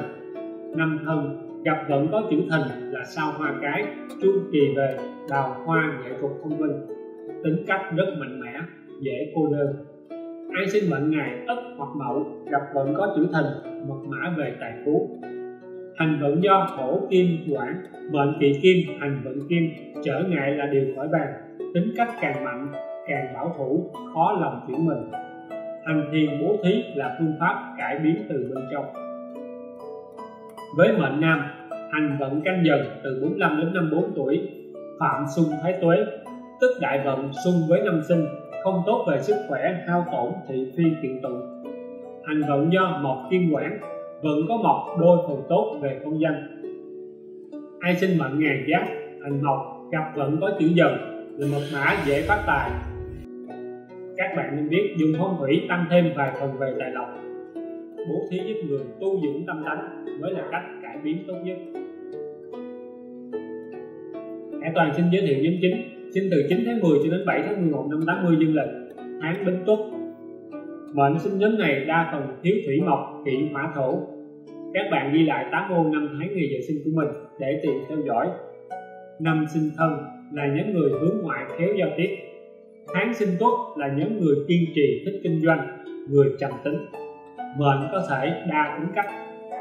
Năm thân, gặp vận có chữ thần là sao hoa cái, chu kỳ về, đào hoa nghệ thuật thông minh. Tính cách rất mạnh mẽ, dễ cô đơn. Ai sinh mệnh ngày ất hoặc mậu, gặp vận có chữ thần, mật mã về tài phú hành vận do hổ kim quản mệnh kỵ kim hành vận kim, trở ngại là điều khỏi bàn. Tính cách càng mạnh, càng bảo thủ, khó lòng chuyển mình. Hành thiền bố thí là phương pháp cải biến từ bên trong. Với mệnh nam, hành vận canh dần từ 45 đến 54 tuổi, phạm xung thái tuế. Tức đại vận xung với năm sinh, không tốt về sức khỏe, hao tổn thị phi kiện tụng. Hành vận do mộc kim quản vẫn có một đôi phần tốt về công danh. Ai sinh mệnh ngày giáp, hành mộc, gặp vẫn có chữ dần, là một mã dễ phát tài. Các bạn nên biết dùng phong thủy tăng thêm vài phần về tài lộc. Bố thí giúp người tu dưỡng tâm tánh mới là cách cải biến tốt nhất. Hải Toàn xin giới thiệu nhóm chính. Sinh từ 9 tháng 10 cho đến 7 tháng 11 năm 80 dương lịch. Tháng Bính Tuất mệnh sinh nhóm này đa phần thiếu thủy mộc, kỵ hỏa thổ. Các bạn ghi lại 8 ô năm tháng ngày giờ sinh của mình để tiện theo dõi. Năm sinh thân là nhóm người hướng ngoại khéo giao tiếp. Tháng sinh tốt là nhóm người kiên trì thích kinh doanh, người trầm tính. Mệnh có thể đa tính cách,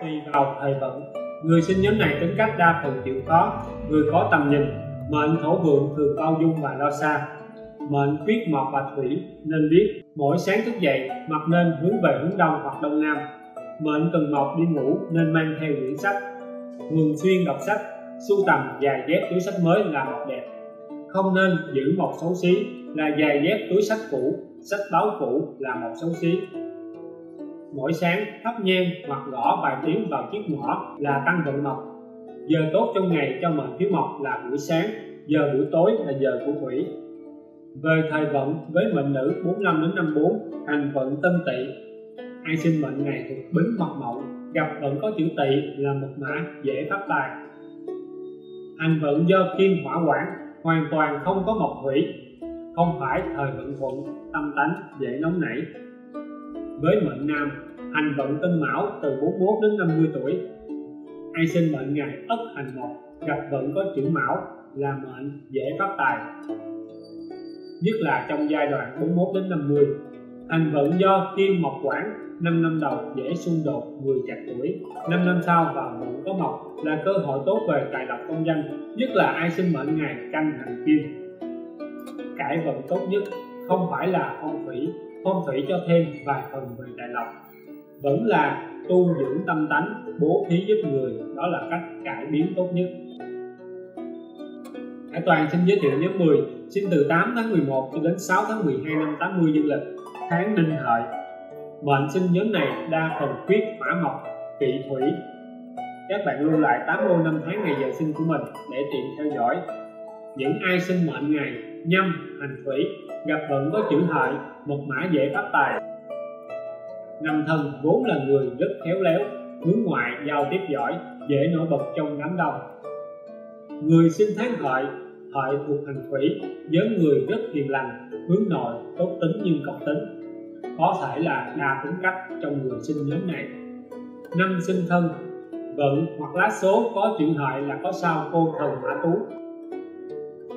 tùy vào thời vận. Người sinh nhóm này tính cách đa phần chịu khó, người có tầm nhìn. Mệnh thổ vượng thường bao dung và lo xa mệnh quyết mộc và thủy, nên biết. Mỗi sáng thức dậy mặt nên hướng về hướng đông hoặc đông nam. Mệnh cần mộc đi ngủ, nên mang theo quyển sách. Thường xuyên đọc sách, sưu tầm giày dép túi sách mới là một đẹp. Không nên giữ một xấu xí là giày dép túi sách cũ, sách báo cũ là một xấu xí. Mỗi sáng, thắp nhang, hoặc gõ vài tiếng vào chiếc mỏ là tăng vận mộc giờ tốt trong ngày cho mệnh thiếu mộc là buổi sáng, giờ buổi tối là giờ của thủy về thời vận, với mệnh nữ 45 đến 54 hành vận tân tỵ. Ai sinh mệnh này thuộc bính hoặc mậu, gặp vận có chữ tỵ là một mã, dễ phát tài. Hành vận do kim hỏa quản, hoàn toàn không có mộc thủy. Không phải thời vận thuận, tâm tánh dễ nóng nảy. Với mệnh nam, hành vận tân mão từ 41 đến 50 tuổi. Ai sinh mệnh ngày ất hành mộc, gặp vận có chữ mão là mệnh dễ phát tài nhất là trong giai đoạn 41 đến 50 thành vận do kim mộc quản 5 năm đầu dễ xung đột người chặt tuổi 5 năm sau vào vận có mộc là cơ hội tốt về tài lộc công danh, nhất là ai sinh mệnh ngày canh hành kim cải vận tốt nhất không phải là phong thủy phong thủy cho thêm vài phần về tài lộc vẫn là tu dưỡng tâm tánh, bố thí giúp người, đó là cách cải biến tốt nhất. Hải Toàn xin giới thiệu nhóm 10 sinh từ 8 tháng 11 cho đến 6 tháng 12 năm 80 dương lịch, tháng đinh hợi. Mệnh sinh nhóm này đa phần khuyết hỏa mộc, kỵ thủy. Các bạn lưu lại 8 ô năm tháng ngày giờ sinh của mình để tiện theo dõi. Những ai sinh mệnh ngày, nhâm, hành thủy, gặp vận có chữ hợi một mã dễ phát tài. Năm thân, vốn là người rất khéo léo, hướng ngoại giao tiếp giỏi, dễ nổi bật trong đám đông. Người sinh tháng hợi hợi thuộc hành thủy với người rất hiền lành, hướng nội tốt tính nhưng cộng tính. Có thể là đa tính cách trong người sinh nhóm này. Năm sinh thân, vận hoặc lá số có chuyện hợi là có sao cô thần mã tú.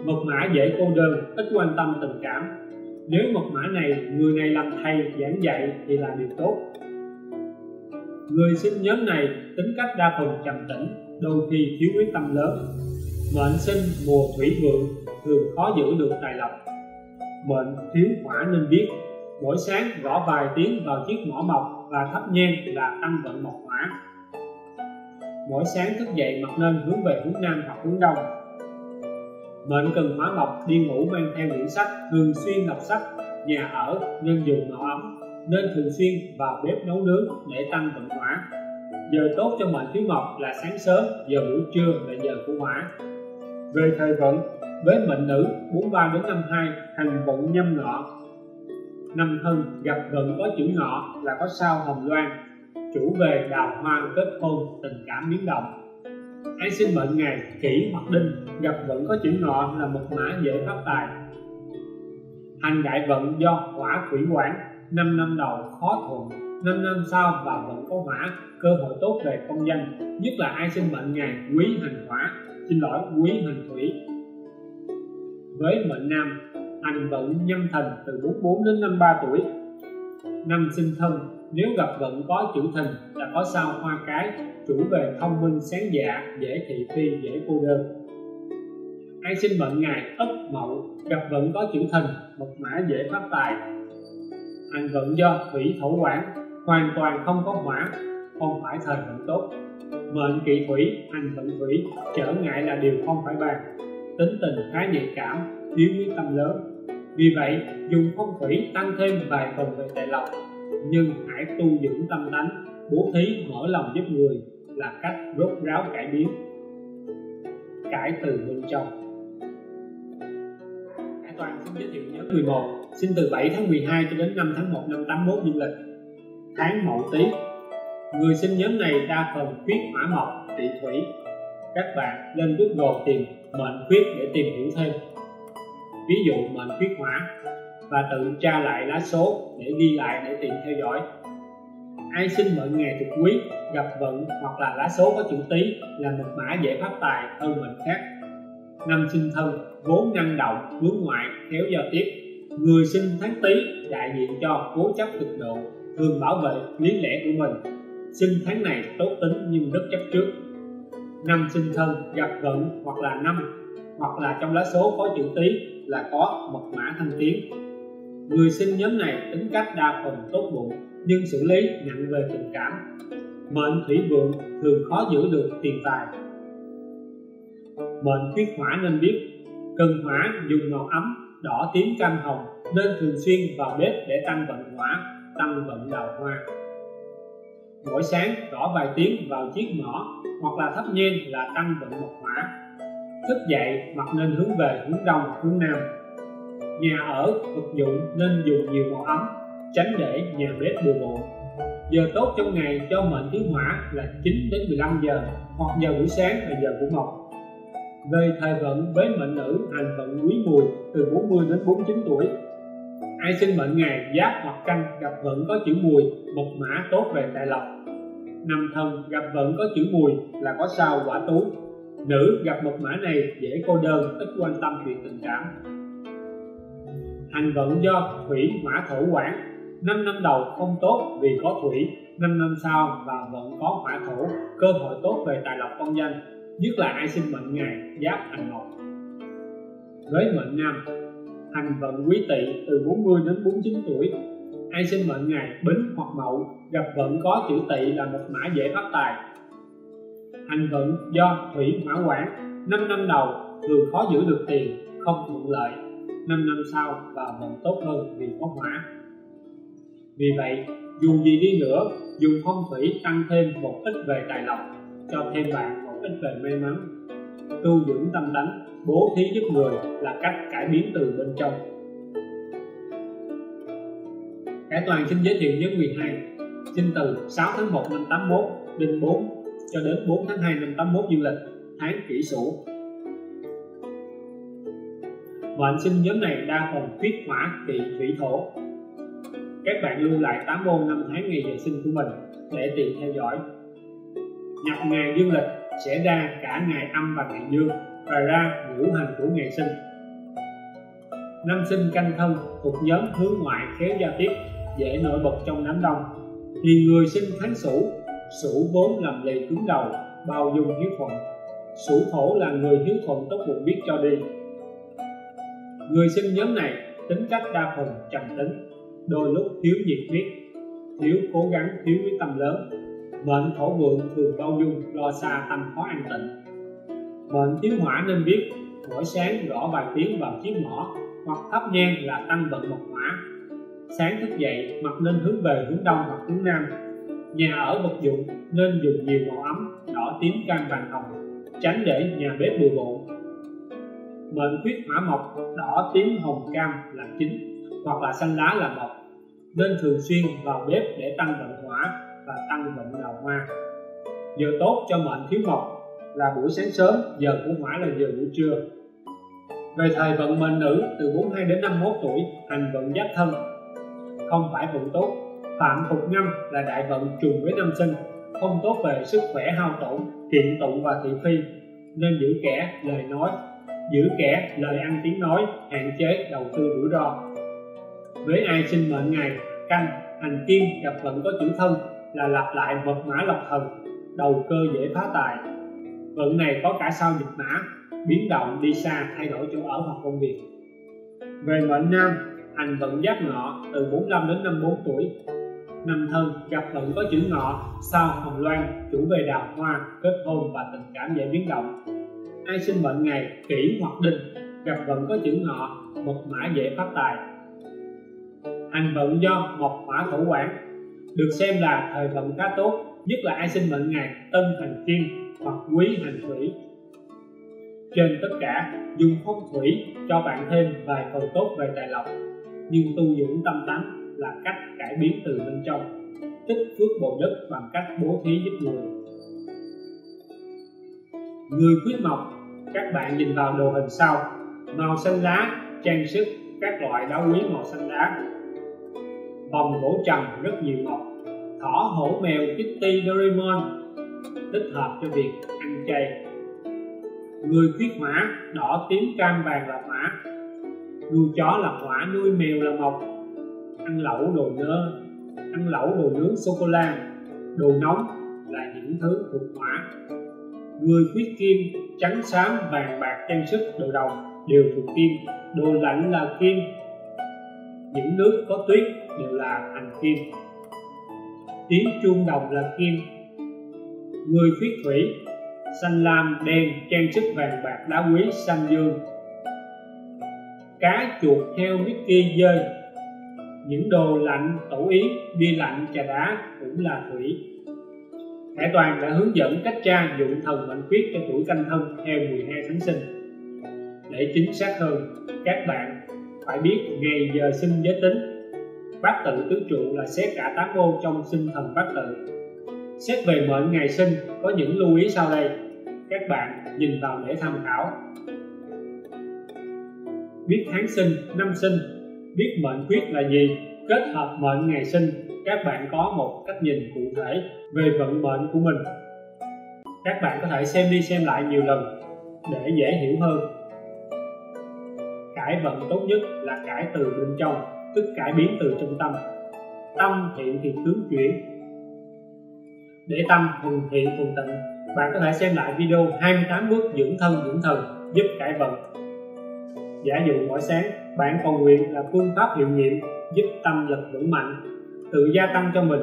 Mật mã dễ cô đơn, ít quan tâm tình cảm. Nếu mật mã này, người này làm thầy, giảng dạy thì là điều tốt. Người sinh nhóm này, tính cách đa phần trầm tĩnh, đôi khi thiếu quyết tâm lớn mệnh sinh mùa thủy vượng thường khó giữ được tài lộc. Mệnh thiếu hỏa nên biết. Mỗi sáng gõ vài tiếng vào chiếc mỏ mộc và thắp nhang là tăng vận mộc hỏa. Mỗi sáng thức dậy mặt nên hướng về hướng nam hoặc hướng đông. Mệnh cần hỏa mộc đi ngủ mang theo quyển sách thường xuyên đọc sách, nhà ở, nên dùng nọ ấm, nên thường xuyên vào bếp nấu nướng để tăng vận hỏa. Giờ tốt cho mệnh thiếu mộc là sáng sớm, giờ buổi trưa là giờ của hỏa về thời vận, với mệnh nữ 43 đến 52 hành vận nhâm ngọ. Năm thân gặp vận có chữ ngọ là có sao hồng loan. Chủ về đào hoa kết hôn, tình cảm biến động. Ai sinh mệnh ngày kỷ hoặc đinh, gặp vận có chữ ngọ là một mã dễ phát tài. Hành đại vận do hỏa thủy quản 5 năm đầu khó thuận 5 năm sau vào vận có hỏa, cơ hội tốt về công danh. Nhất là ai sinh mệnh ngày quý hành hỏa xin lỗi, quý hành thủy. Với mệnh nam, hành vận nhâm thần từ 44 đến 53 tuổi. Năm sinh thân, nếu gặp vận có chữ thìn là có sao hoa cái, chủ về thông minh, sáng dạ dễ thị phi, dễ cô đơn. Ai sinh mệnh ngày ất, mậu, gặp vận có chữ thìn mật mã, dễ phát tài. Hành vận do thủy thổ quản, hoàn toàn không có hỏa, không phải thời vận tốt mệnh kỵ thủy, hành vận thủy trở ngại là điều không phải bàn. Tính tình khá nhạy cảm yếu quyết tâm lớn. Vì vậy, dùng phong thủy tăng thêm vài phần về tài lộc. Nhưng hãy tu dưỡng tâm tánh, bố thí, mở lòng giúp người là cách rốt ráo cải biến. Cải từ bên trong. Hải Toàn xin giới thiệu nhóm 11 sinh từ 7 tháng 12 cho đến 5 tháng 1 năm 81 dương lịch. Tháng Mậu Tý người sinh nhóm này đa phần khuyết hỏa mộc trị thủy. Các bạn lên Google tìm mệnh khuyết để tìm hiểu thêm. Ví dụ mệnh khuyết hỏa và tự tra lại lá số để ghi lại để tiện theo dõi. Ai sinh mệnh ngày thuộc quý, gặp vận hoặc là lá số có chữ tý là một mã dễ phát tài hơn mệnh khác. Năm sinh thân, vốn năng động, hướng ngoại, khéo giao tiếp. Người sinh tháng tý đại diện cho cố chấp cực độ, thường bảo vệ lý lẽ của mình sinh tháng này tốt tính nhưng rất chấp trước. Năm sinh thân, gặp vận hoặc là năm, hoặc là trong lá số có chữ tý là có mật mã thanh tiến. Người sinh nhóm này tính cách đa phần tốt bụng, nhưng xử lý nặng về tình cảm. Mệnh thủy vượng thường khó giữ được tiền tài. Mệnh khuyết hỏa nên biết, cần hỏa dùng màu ấm, đỏ tím cam hồng nên thường xuyên vào bếp để tăng vận hỏa, tăng vận đào hoa mỗi sáng gõ vài tiếng vào chiếc mỏ hoặc là thắp nhang là tăng vận mộc hỏa thức dậy mặt nên hướng về hướng đông, hướng nam. Nhà ở, vật dụng nên dùng nhiều màu ấm, tránh để nhà bếp bừa bộn. Giờ tốt trong ngày cho mệnh thiếu hỏa là 9 đến 15 giờ, hoặc giờ buổi sáng là giờ của mộc. Về thời vận với mệnh nữ, hành vận quý mùi từ 40 đến 49 tuổi ai sinh mệnh ngày giáp hoặc canh, gặp vận có chữ mùi mật mã tốt về tài lộc. Năm thân, gặp vận có chữ mùi, là có sao quả tú. Nữ, gặp mật mã này, dễ cô đơn, ít quan tâm chuyện tình cảm. Hành vận do thủy hỏa thổ quản. Năm năm đầu không tốt vì có thủy, năm năm sau và vận có hỏa thổ, cơ hội tốt về tài lộc công danh. Nhất là ai sinh mệnh ngày giáp hành mộc với mệnh nam hành vận quý tỵ từ 40 đến 49 tuổi. Ai sinh mệnh ngày, bính hoặc mậu, gặp vận có chữ tỵ là một mã dễ phát tài. Hành vận do thủy hỏa quản 5 năm đầu, thường khó giữ được tiền, không thuận lợi. 5 năm sau và vận tốt hơn vì có hỏa vì vậy, dù gì đi nữa dùng phong thủy tăng thêm một ít về tài lộc, cho thêm bạn một ít về may mắn tu dưỡng tâm tánh, bố thí giúp người là cách cải biến từ bên trong. Cải toàn xin giới thiệu nhóm 12 sinh từ 6 tháng 1 năm 81 đến 4 cho đến 4 tháng 2 năm 81 dương lịch, tháng kỷ sửu. Mệnh sinh nhóm này đa phần huyết hỏa kỵ thủy thổ. Các bạn lưu lại 8 môn năm tháng ngày giờ sinh của mình để tiện theo dõi. Nhập ngày dương lịch sẽ ra cả ngày âm và ngày dương và ra ngũ hành của ngày sinh. Năm sinh canh thân thuộc nhóm hướng ngoại khéo giao tiếp, dễ nổi bật trong đám đông. Thì người sinh tháng sửu sửu vốn làm lì cứng đầu, bao dung hiếu thuận. Sửu thổ là người hiếu thuận tốt bụng biết cho đi. Người sinh nhóm này tính cách đa phần trầm tính, đôi lúc thiếu nhiệt huyết. Thiếu cố gắng thiếu quyết tâm lớn bệnh thổ vượng thường đau dung lo xa tâm khó an tịnh. Bệnh thiếu hỏa nên biết mỗi sáng gõ vài tiếng vào chiếc mỏ hoặc thắp nhang là tăng vận mộc hỏa sáng thức dậy, mặt nên hướng về hướng đông hoặc hướng nam. Nhà ở vật dụng nên dùng nhiều màu ấm, đỏ tím, cam vàng hồng, tránh để nhà bếp bừa bộn. Bệnh khuyết hỏa mộc, đỏ tím, hồng, cam là chính hoặc là xanh lá là mộc nên thường xuyên vào bếp để tăng vận hỏa và tăng vận đào hoa. Giờ tốt cho mệnh thiếu mộc là buổi sáng sớm, giờ của hỏa là giờ buổi trưa. Về thời vận mệnh nữ, từ 42 đến 51 tuổi, hành vận giáp thân. Không phải vận tốt, phạm thục ngâm là đại vận trùng với năm sinh. Không tốt về sức khỏe hao tổn kiện tụng và thị phi. Nên giữ kẻ lời nói, giữ kẻ lời ăn tiếng nói, hạn chế đầu tư rủi ro. Với ai sinh mệnh ngày, canh, hành kim, gặp vận có chữ thân là lặp lại mật mã lộc thần, đầu cơ dễ phá tài. Vận này có cả sao dịch mã, biến động đi xa, thay đổi chỗ ở hoặc công việc. Về mệnh nam, hành vận giáp ngọ từ 45 đến 54 tuổi. Năm thân, gặp vận có chữ ngọ sao hồng loan, chủ về đào hoa, kết hôn và tình cảm dễ biến động. Ai sinh mệnh ngày, kỷ hoặc đinh gặp vận có chữ ngọ, mật mã dễ phát tài. Hành vận do mộc hỏa thổ quản được xem là thời vận khá tốt, nhất là ai sinh mệnh ngày tân hành kim hoặc quý hành thủy. Trên tất cả, dùng phong thủy cho bạn thêm vài phần tốt về tài lộc, nhưng tu dưỡng tâm tánh là cách cải biến từ bên trong, tích phước bồi đất bằng cách bố thí giúp người. Người khuyết mộc, các bạn nhìn vào đồ hình sau. Màu xanh lá, trang sức, các loại đá quý màu xanh lá. Vòng gỗ trầm rất nhiều mộc thỏ hổ mèo kitty doraemon thích hợp cho việc ăn chay. Người khuyết mã đỏ tím cam vàng là mã, nuôi chó là hỏa nuôi mèo là mộc. Ăn lẩu đồ nơ ăn lẩu đồ nướng sô cô la đồ nóng là những thứ thuộc hỏa người khuyết kim trắng xám vàng bạc trang sức đồ đồng đều thuộc kim đồ lạnh là kim. Những nước có tuyết đều là hành kim tiếng chuông đồng là kim. Người khuyết thủy, xanh lam, đen trang sức vàng bạc, đá quý, xanh dương. Cá chuột heo Mickey dơi, những đồ lạnh tủ yến bia lạnh, trà đá cũng là thủy. Hải Toàn đã hướng dẫn cách tra dụng thần mệnh khuyết cho tuổi canh thân theo 12 tháng sinh. Để chính xác hơn, các bạn phải biết ngày giờ sinh giới tính bát tự tứ trụ là xét cả tám ô trong sinh thần bát tự. Xét về mệnh ngày sinh, có những lưu ý sau đây. Các bạn nhìn vào để tham khảo. Biết tháng sinh, năm sinh. Biết mệnh quyết là gì? Kết hợp mệnh ngày sinh, các bạn có một cách nhìn cụ thể về vận mệnh của mình. Các bạn có thể xem đi xem lại nhiều lần để dễ hiểu hơn. Cải vận tốt nhất là cải từ bên trong tức cải biến từ trong tâm. Tâm thiện thì tướng chuyển. Để tâm thuần thiện thuần tịnh bạn có thể xem lại video 28 bước dưỡng thân, dưỡng thần, giúp cải vận giả dụ mỗi sáng, bạn cầu nguyện là phương pháp hiệu nghiệm giúp tâm lực vững mạnh, tự gia tăng cho mình.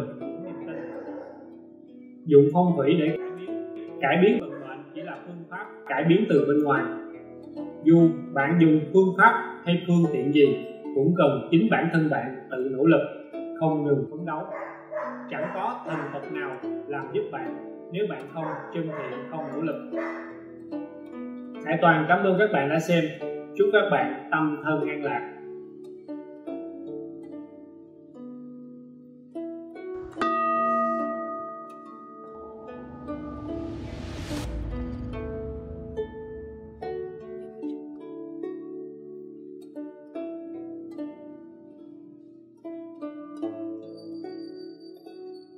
Dùng phong thủy để cải biến vận mệnh chỉ là phương pháp cải biến từ bên ngoài. Dù bạn dùng phương pháp hay phương tiện gì cũng cần chính bản thân bạn tự nỗ lực, không ngừng phấn đấu. Chẳng có thần Phật nào làm giúp bạn nếu bạn không chân thiện, không nỗ lực. Hải Toàn cảm ơn các bạn đã xem. Chúc các bạn tâm thân an lạc.